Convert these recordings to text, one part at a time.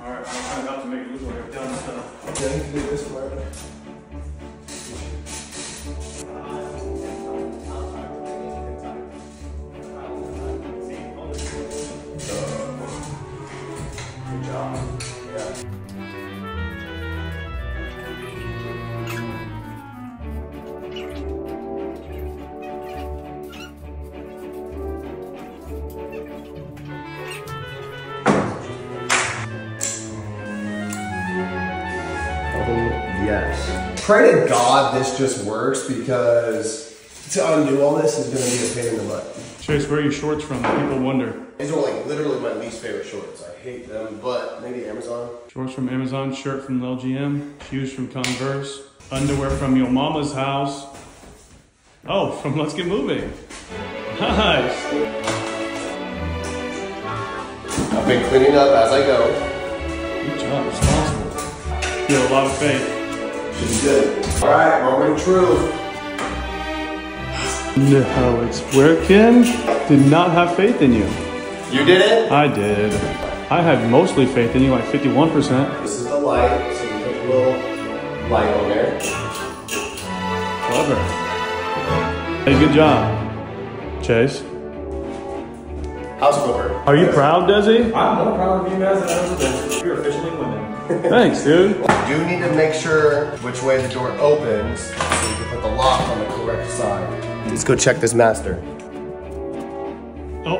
trying not to make it look like I've done stuff. Yeah, you can do this part. Good job. Yeah. Yes. Pray to God this just works because to undo all this is going to be a pain in the butt. Chase, where are your shorts from? People wonder. These are like literally my least favorite shorts. I hate them, but maybe Amazon. Shorts from Amazon, shirt from LGM, shoes from Converse, underwear from your mama's house. Oh, from Let's Get Moving. Nice. I've been cleaning up as I go. Good job, responsible. Feel a lot of faith. She's good. All right, moment of truth. No, it's working. Did not have faith in you. You did it. I did. I had mostly faith in you, like 51%. This is the light, so we put a little light on there. Clever. Hey, good job. Chase. House flipper. Are you proud, Desi? I'm more proud of you guys than ever been. You're officially women. Thanks, dude. You do need to make sure which way the door opens so you can put the lock on the correct side. Let's go check this master. Oh,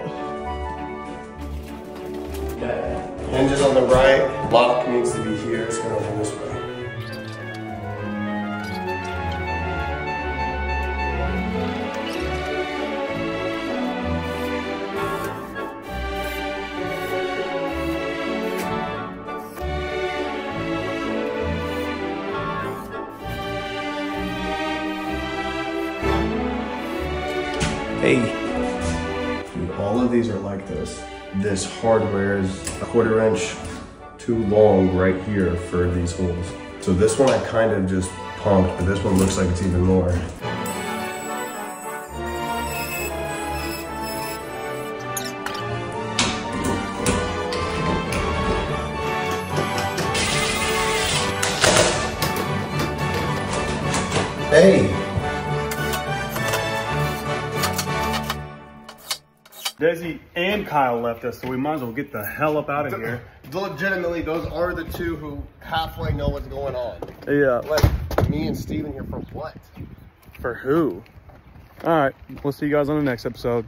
Hinges on the right. Lock needs to be here. It's gonna open this way. Hey. Dude, all of these are like this. This hardware is a quarter inch too long right here for these holes. So this one I kind of just punked, but this one looks like it's even more. Hey, Desi and Kyle left us, so we might as well get the hell up out of here. legitimately, those are the two who halfway know what's going on. Yeah. Like me and Steven here for what? For who? All right. We'll see you guys on the next episode.